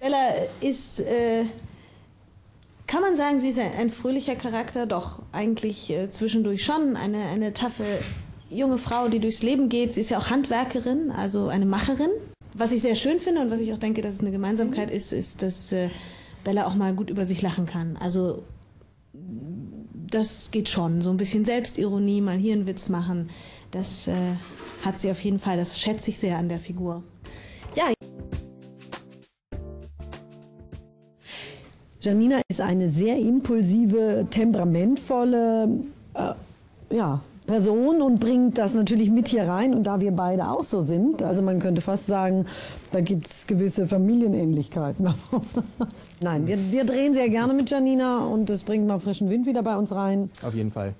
Bella ist, äh, kann man sagen, sie ist ein, ein fröhlicher Charakter, doch eigentlich äh, zwischendurch schon eine, eine taffe junge Frau, die durchs Leben geht. Sie ist ja auch Handwerkerin, also eine Macherin. Was ich sehr schön finde und was ich auch denke, dass es eine Gemeinsamkeit ist, ist, dass äh, Bella auch mal gut über sich lachen kann. Also das geht schon. So ein bisschen Selbstironie, mal hier einen Witz machen. Das äh, hat sie auf jeden Fall. Das schätze ich sehr an der Figur. Janina ist eine sehr impulsive, temperamentvolle äh, ja, Person und bringt das natürlich mit hier rein. Und da wir beide auch so sind, also man könnte fast sagen, da gibt es gewisse Familienähnlichkeiten. Nein, wir, wir drehen sehr gerne mit Janina und das bringt mal frischen Wind wieder bei uns rein. Auf jeden Fall.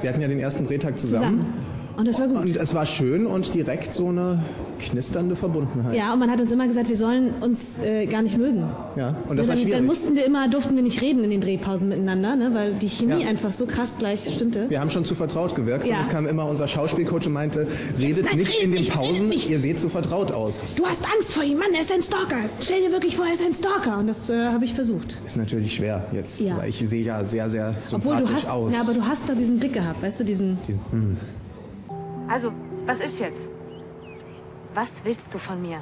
Wir hatten ja den ersten Drehtag zusammen. Zusammen. Und das war gut. Und es war schön und direkt so eine knisternde Verbundenheit. Ja, und man hat uns immer gesagt, wir sollen uns äh, gar nicht mögen. Ja, und das war dann, schwierig. dann mussten wir immer, durften wir nicht reden in den Drehpausen miteinander, ne, weil die Chemie Ja. einfach so krass gleich stimmte. wir haben schon zu vertraut gewirkt Ja. und es kam immer unser Schauspielcoach und meinte, redet Nein, nicht red in den nicht, Pausen, ihr seht zu vertraut aus. Du hast Angst vor ihm, Mann, er ist ein Stalker. Stell dir wirklich vor, er ist ein Stalker. Und das äh, habe ich versucht. Ist natürlich schwer jetzt, Ja. weil ich sehe ja sehr, sehr Obwohl sympathisch du hast, aus. ja, aber du hast da diesen Blick gehabt, weißt du, diesen. Diesen, hm. Also, was ist jetzt? Was willst du von mir?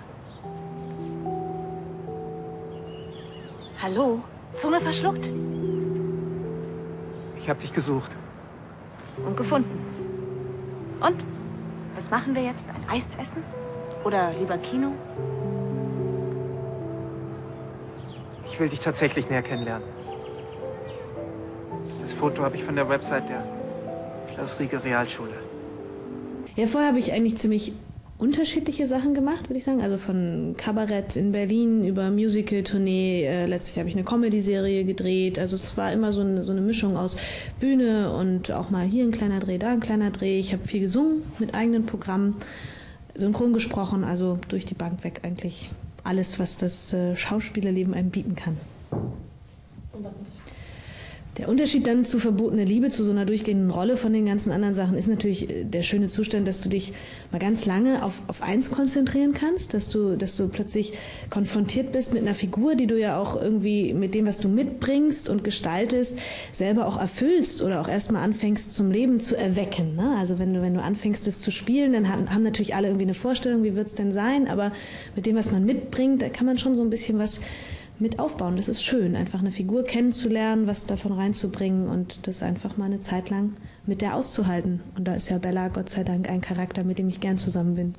Hallo? Zunge verschluckt Ich habe dich gesucht. und gefunden. Und? Was machen wir jetzt? Ein Eis essen? Oder lieber Kino? Ich will dich tatsächlich näher kennenlernen. Das Foto habe ich von der Website der Klaus Rieger Realschule. Ja, vorher habe ich eigentlich ziemlich unterschiedliche Sachen gemacht, würde ich sagen. Also von Kabarett in Berlin über Musical-Tournee. Äh, letztes Jahr habe ich eine Comedy-Serie gedreht. Also es war immer so eine, so eine Mischung aus Bühne und auch mal hier ein kleiner Dreh, da ein kleiner Dreh. Ich habe viel gesungen mit eigenen Programmen, synchron gesprochen, also durch die Bank weg eigentlich alles, was das äh, Schauspielerleben einem bieten kann. Der Unterschied dann zu verbotene Liebe, zu so einer durchgehenden Rolle von den ganzen anderen Sachen, ist natürlich äh, der schöne Zustand, dass du dich mal ganz lange auf, auf eins konzentrieren kannst, dass du, dass du plötzlich konfrontiert bist mit einer Figur, die du ja auch irgendwie mit dem, was du mitbringst und gestaltest, selber auch erfüllst oder auch erstmal anfängst zum Leben zu erwecken. Ne? Also wenn du, wenn du anfängst, es zu spielen, dann haben, haben natürlich alle irgendwie eine Vorstellung, wie wird es denn sein, aber mit dem, was man mitbringt, da kann man schon so ein bisschen was mit aufbauen. Das ist schön, einfach eine Figur kennenzulernen, was davon reinzubringen und das einfach mal eine Zeit lang mit der auszuhalten. Und da ist ja Bella Gott sei Dank ein Charakter, mit dem ich gern zusammen bin.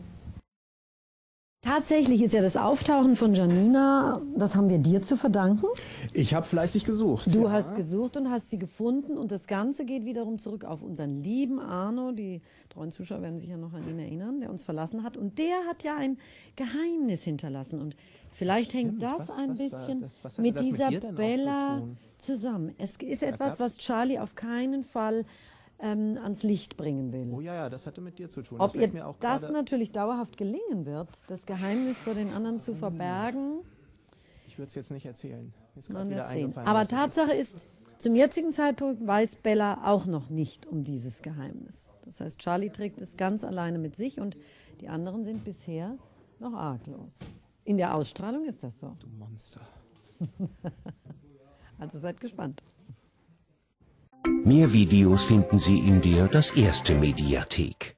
Tatsächlich ist ja das Auftauchen von Janina, das haben wir dir zu verdanken. Ich habe fleißig gesucht. Du ja. hast gesucht und hast sie gefunden und das Ganze geht wiederum zurück auf unseren lieben Arno. Die treuen Zuschauer werden sich ja noch an ihn erinnern, der uns verlassen hat. Und der hat ja ein Geheimnis hinterlassen. Und vielleicht hängt Stimmt. das Was- ein was bisschen das? Mit das mit dieser zu Bella tun? zusammen. Es ist etwas, gab's- was Charlie auf keinen Fall ähm, ans Licht bringen will. Oh ja, ja, das hatte mit dir zu tun. Ob das ihr das natürlich dauerhaft gelingen wird, das Geheimnis vor den anderen zu verbergen, Ich würde es jetzt nicht erzählen. Ist man wird sehen. Aber. Tatsache ist, zum jetzigen Zeitpunkt weiß Bella auch noch nicht um dieses Geheimnis. Das heißt, Charlie trägt es ganz alleine mit sich und die anderen sind bisher noch arglos. In der Ausstrahlung ist das so. Du Monster. Also seid gespannt. Mehr Videos finden Sie in der Das Erste Mediathek.